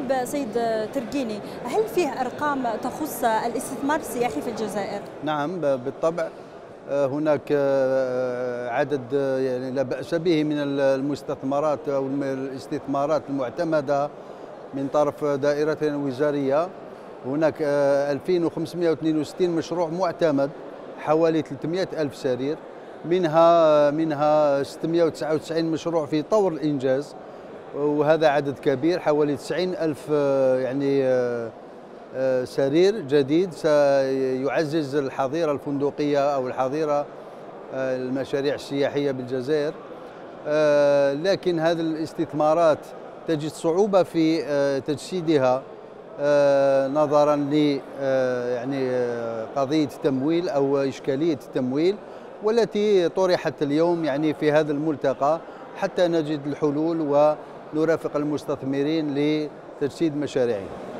طيب سيد تركيني هل فيه أرقام تخص الاستثمار السياحي في الجزائر؟ نعم بالطبع هناك عدد يعني لا بأس به من المستثمرات أو الاستثمارات المعتمدة من طرف دائرة وزارية هناك 2562 مشروع معتمد حوالي 300 ألف سرير منها منها 699 مشروع في طور الإنجاز وهذا عدد كبير حوالي 90 ألف يعني سرير جديد سيعزز الحظيرة الفندقية أو الحظيرة المشاريع السياحية بالجزائر. لكن هذه الاستثمارات تجد صعوبة في تجسيدها نظرا ل يعني قضية التمويل أو إشكالية التمويل والتي طرحت اليوم يعني في هذا الملتقى حتى نجد الحلول ونرافق المستثمرين لتجسيد مشاريعهم.